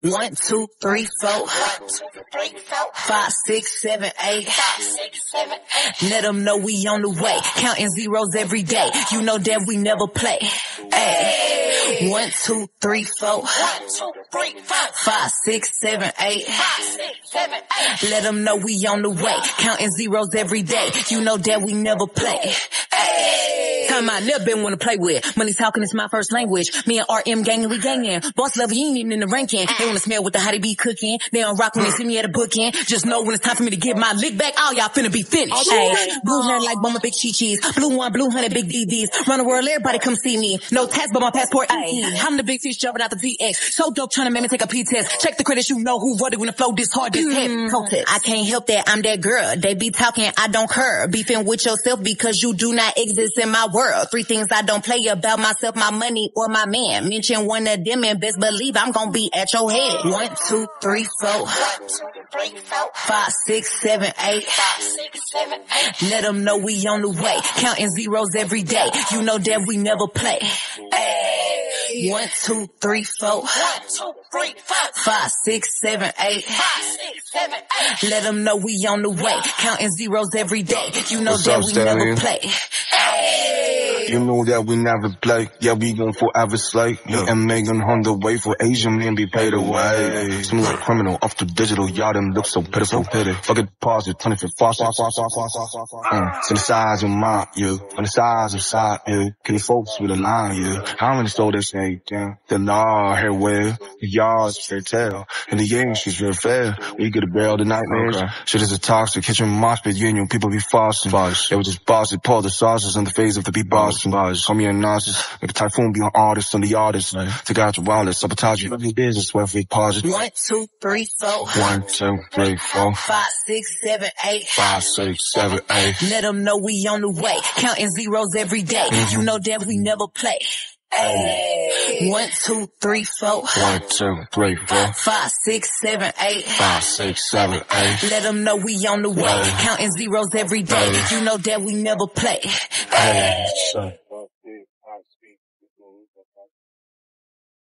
One, two, three, four. Five, six, seven, eight. Let them know we on the way. Counting zeros every day. You know that we never play. Ay. One, two, three, four. Five, six, seven, eight. Let them know we on the way. Counting zeros every day. You know that we never play. Ay. I never been one to play with. Money talking is my first language. Me and RM gangin', we gangin'. Boss level, you ain't even in the ranking. They wanna smell what the hottie be cooking. They don't rock when they see me at a booking. Just know when it's time for me to get my lick back, all y'all finna be finished. Oh, hey, blue hair like Bulma Big Chi Cheese. Blue one, blue hundred big DDs. Run the world, everybody come see me. No tax, but my passport empty. I'm the big fish jumping out the DX. So dope trying to make me take a P test. Check the credits, you know who wrote it when the flow this hard, this heavy. Mm. Protest. I can't help that, I'm that girl. They be talking, I don't care. Beefing with yourself because you do not exist in my world. Three things I don't play about myself, my money, or my man. Mention one of them and best believe I'm gonna be at your head. One, two, three, four. Five, six, seven, eight. Let them know we on the way. Counting zeros every day. You know that we never play. Ay. One, two, three, four. Five, six, seven, eight. Let them know we on the way. Counting zeros every day. You know What's that up, we never Stallion? play. You know that we never play. Yeah, we gon' forever slay. Me and Megan on the way for Asian men be paid away. Some like criminal off the digital, y'all them look so pitiful. Fuck it, pause it, 25 fast, fast, fast, fast, fast, fast, fast, fast. Uh, to the size of my, yeah. On the size of side, yeah. Can you folks with a line, yeah. How many stole this shit, yeah. The law, here well. The yards, fair tell. And the yang, she's real fair. We get a barrel the nightmares. Okay. Shit is a toxic kitchen mosh pit union. People be falsing. They were just bossing, pour the sauces in the face of the beat boss. Call me a narcissist. Make a typhoon be an artist and the artist. Take out your wallet, sabotage you. Every business where we pause it. One, two, three, four. One, two, three, four, Five, six, seven, eight. five, six, seven, eight. Let them know we on the way. Counting zeros every day. Mm-hmm. You know that we never play. Ay. One, two, three, four. One, two, three, four, Five, six, seven, eight. five, six, seven, eight. Let them know we on the way. Counting zeros every day. You know that we never play. Hey.